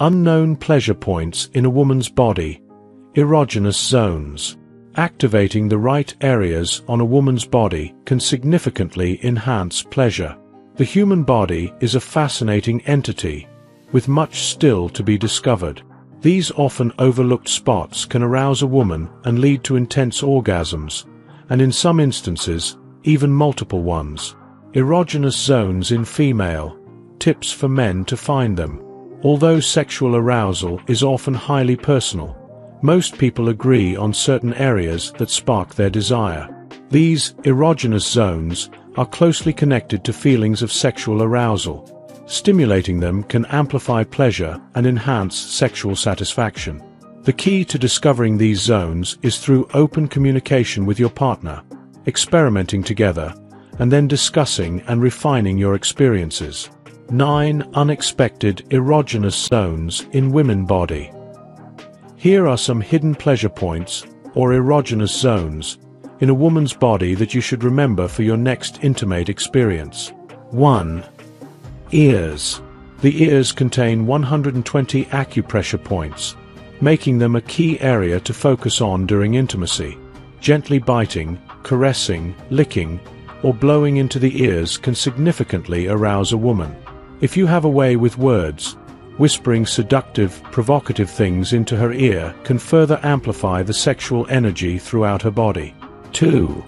Unknown pleasure points in a woman's body. Erogenous zones. Activating the right areas on a woman's body can significantly enhance pleasure. The human body is a fascinating entity, with much still to be discovered. These often overlooked spots can arouse a woman and lead to intense orgasms, and in some instances, even multiple ones. Erogenous zones in female. Tips for men to find them. Although sexual arousal is often highly personal, most people agree on certain areas that spark their desire. These erogenous zones are closely connected to feelings of sexual arousal. Stimulating them can amplify pleasure and enhance sexual satisfaction. The key to discovering these zones is through open communication with your partner, experimenting together, and then discussing and refining your experiences. 9. Unexpected erogenous zones in women body. Here are some hidden pleasure points, or erogenous zones, in a woman's body that you should remember for your next intimate experience. 1. Ears. The ears contain 120 acupressure points, making them a key area to focus on during intimacy. Gently biting, caressing, licking, or blowing into the ears can significantly arouse a woman. If you have a way with words, whispering seductive, provocative things into her ear can further amplify the sexual energy throughout her body. 2.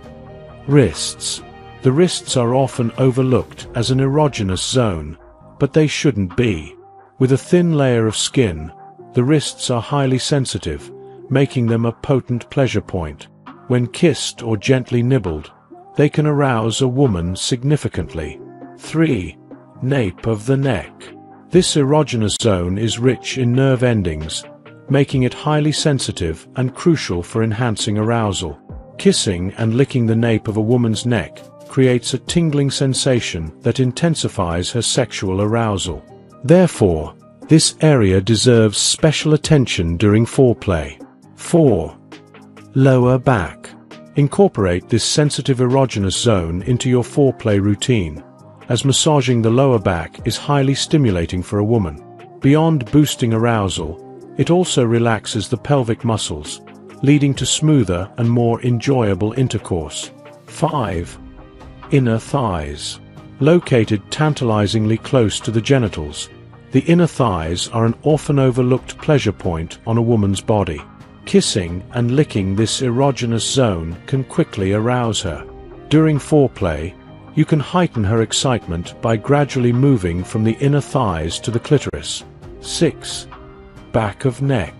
Wrists. The wrists are often overlooked as an erogenous zone, but they shouldn't be. With a thin layer of skin, the wrists are highly sensitive, making them a potent pleasure point. When kissed or gently nibbled, they can arouse a woman significantly. 3. Nape of the neck. This erogenous zone is rich in nerve endings, making it highly sensitive and crucial for enhancing arousal. Kissing and licking the nape of a woman's neck creates a tingling sensation that intensifies her sexual arousal. Therefore, this area deserves special attention during foreplay. 4. Lower back. Incorporate this sensitive erogenous zone into your foreplay routine as massaging the lower back is highly stimulating for a woman. Beyond boosting arousal, it also relaxes the pelvic muscles, leading to smoother and more enjoyable intercourse. 5. Inner thighs. Located tantalizingly close to the genitals, the inner thighs are an often overlooked pleasure point on a woman's body. Kissing and licking this erogenous zone can quickly arouse her. During foreplay, you can heighten her excitement by gradually moving from the inner thighs to the clitoris. 6. Back of neck.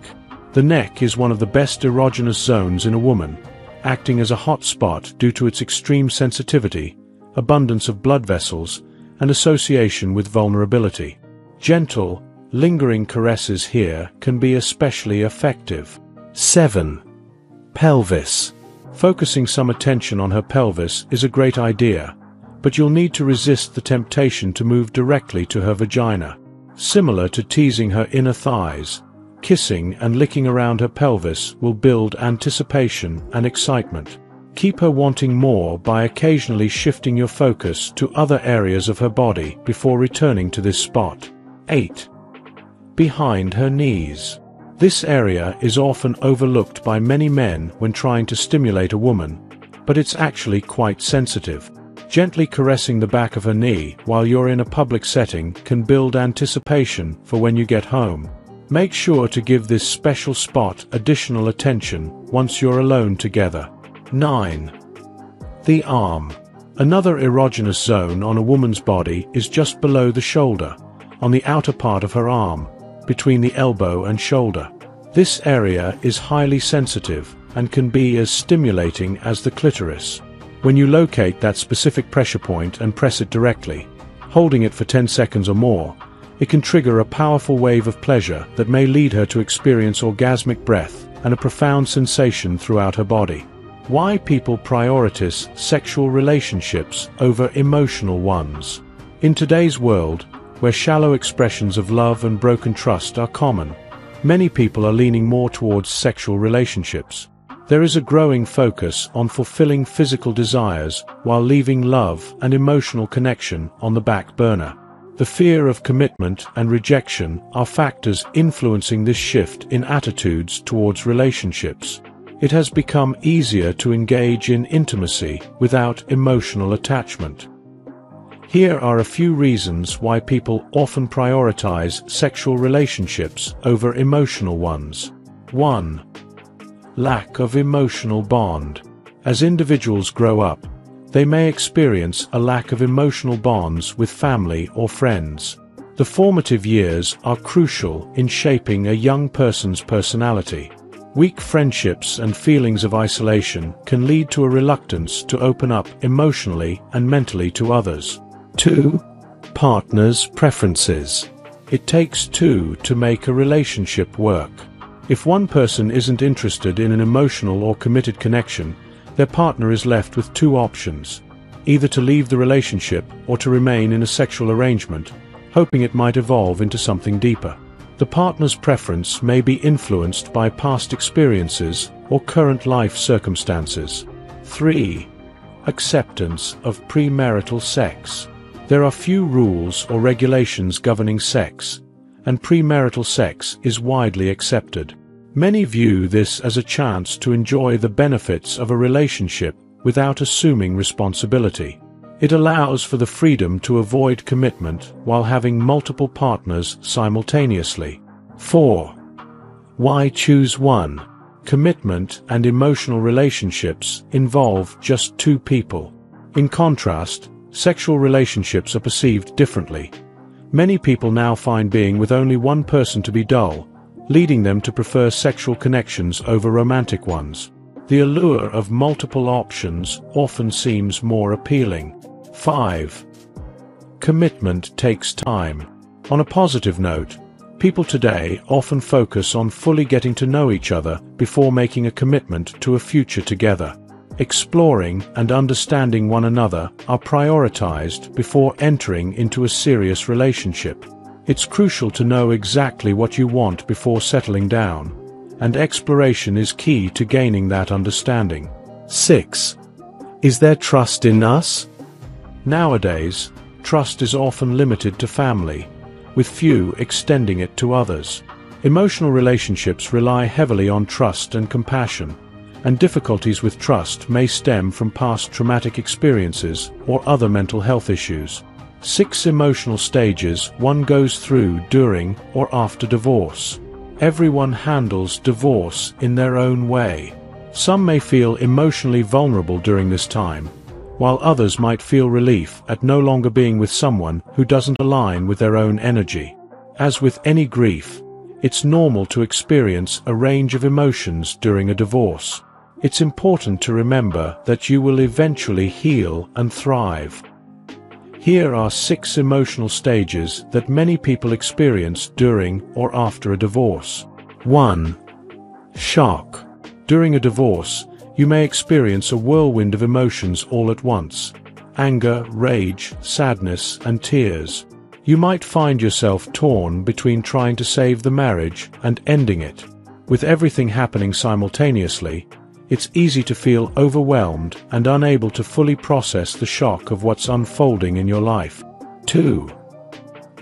The neck is one of the best erogenous zones in a woman, acting as a hot spot due to its extreme sensitivity, abundance of blood vessels, and association with vulnerability. Gentle, lingering caresses here can be especially effective. 7. Pelvis. Focusing some attention on her pelvis is a great idea, but you'll need to resist the temptation to move directly to her vagina. Similar to teasing her inner thighs, kissing and licking around her pelvis will build anticipation and excitement. Keep her wanting more by occasionally shifting your focus to other areas of her body before returning to this spot. 8. Behind her knees. This area is often overlooked by many men when trying to stimulate a woman, but it's actually quite sensitive. Gently caressing the back of her knee while you're in a public setting can build anticipation for when you get home. Make sure to give this special spot additional attention once you're alone together. 9. The arm. Another erogenous zone on a woman's body is just below the shoulder, on the outer part of her arm, between the elbow and shoulder. This area is highly sensitive and can be as stimulating as the clitoris. When you locate that specific pressure point and press it directly, holding it for 10 seconds or more, it can trigger a powerful wave of pleasure that may lead her to experience orgasmic breath and a profound sensation throughout her body. Why people prioritize sexual relationships over emotional ones. In today's world, where shallow expressions of love and broken trust are common, many people are leaning more towards sexual relationships. There is a growing focus on fulfilling physical desires while leaving love and emotional connection on the back burner. The fear of commitment and rejection are factors influencing this shift in attitudes towards relationships. It has become easier to engage in intimacy without emotional attachment. Here are a few reasons why people often prioritize sexual relationships over emotional ones. 1. Lack of emotional bond. As individuals grow up, they may experience a lack of emotional bonds with family or friends. The formative years are crucial in shaping a young person's personality. Weak friendships and feelings of isolation can lead to a reluctance to open up emotionally and mentally to others. 2. Partners' preferences. It takes two to make a relationship work. If one person isn't interested in an emotional or committed connection, their partner is left with two options, either to leave the relationship or to remain in a sexual arrangement, hoping it might evolve into something deeper. The partner's preference may be influenced by past experiences or current life circumstances. 3. Acceptance of premarital sex. There are few rules or regulations governing sex, and premarital sex is widely accepted. Many view this as a chance to enjoy the benefits of a relationship without assuming responsibility. It allows for the freedom to avoid commitment while having multiple partners simultaneously. 4. Why choose one? Commitment and emotional relationships involve just two people. In contrast, Sexual relationships are perceived differently. Many people now find being with only one person to be dull, leading them to prefer sexual connections over romantic ones. The allure of multiple options often seems more appealing. 5. Commitment takes time. On a positive note, people today often focus on fully getting to know each other before making a commitment to a future together exploring and understanding one another are prioritized before entering into a serious relationship. It's crucial to know exactly what you want before settling down, and exploration is key to gaining that understanding. 6. Is there trust in us? Nowadays, trust is often limited to family, with few extending it to others. Emotional relationships rely heavily on trust and compassion, and difficulties with trust may stem from past traumatic experiences or other mental health issues. Six emotional stages one goes through during or after divorce. Everyone handles divorce in their own way. Some may feel emotionally vulnerable during this time, while others might feel relief at no longer being with someone who doesn't align with their own energy. As with any grief, it's normal to experience a range of emotions during a divorce. It's important to remember that you will eventually heal and thrive. Here are six emotional stages that many people experience during or after a divorce. 1. Shock. During a divorce, you may experience a whirlwind of emotions all at once. Anger, rage, sadness, and tears. You might find yourself torn between trying to save the marriage and ending it. With everything happening simultaneously, it's easy to feel overwhelmed and unable to fully process the shock of what's unfolding in your life. 2.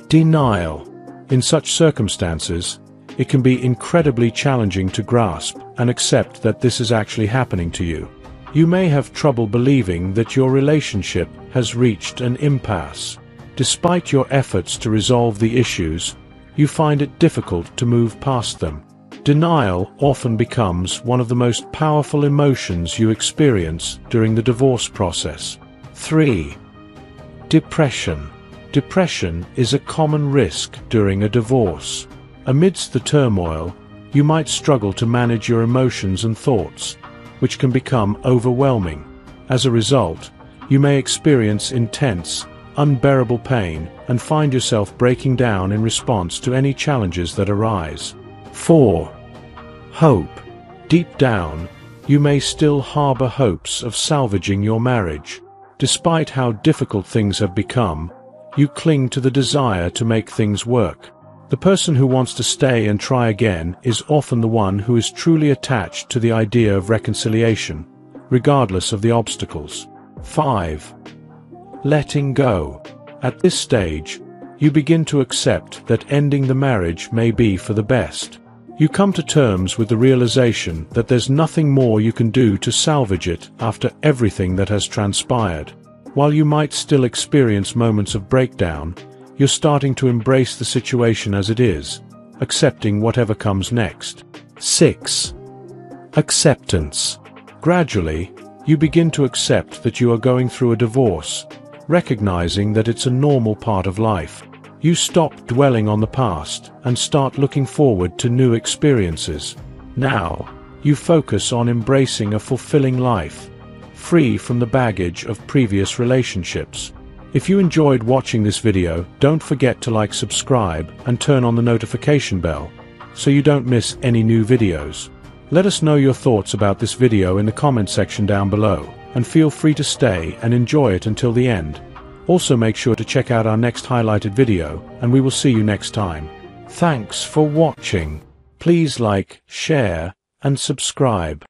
Denial. In such circumstances, it can be incredibly challenging to grasp and accept that this is actually happening to you. You may have trouble believing that your relationship has reached an impasse. Despite your efforts to resolve the issues, you find it difficult to move past them. Denial often becomes one of the most powerful emotions you experience during the divorce process. 3. Depression. Depression is a common risk during a divorce. Amidst the turmoil, you might struggle to manage your emotions and thoughts, which can become overwhelming. As a result, you may experience intense, unbearable pain and find yourself breaking down in response to any challenges that arise. 4. Hope. Deep down, you may still harbor hopes of salvaging your marriage. Despite how difficult things have become, you cling to the desire to make things work. The person who wants to stay and try again is often the one who is truly attached to the idea of reconciliation, regardless of the obstacles. 5. Letting go. At this stage, you begin to accept that ending the marriage may be for the best. You come to terms with the realization that there's nothing more you can do to salvage it after everything that has transpired. While you might still experience moments of breakdown, you're starting to embrace the situation as it is, accepting whatever comes next. 6. Acceptance. Gradually, you begin to accept that you are going through a divorce, recognizing that it's a normal part of life. You stop dwelling on the past and start looking forward to new experiences. Now, you focus on embracing a fulfilling life, free from the baggage of previous relationships. If you enjoyed watching this video, don't forget to like subscribe and turn on the notification bell, so you don't miss any new videos. Let us know your thoughts about this video in the comment section down below, and feel free to stay and enjoy it until the end. Also make sure to check out our next highlighted video, and we will see you next time. Thanks for watching. Please like, share, and subscribe.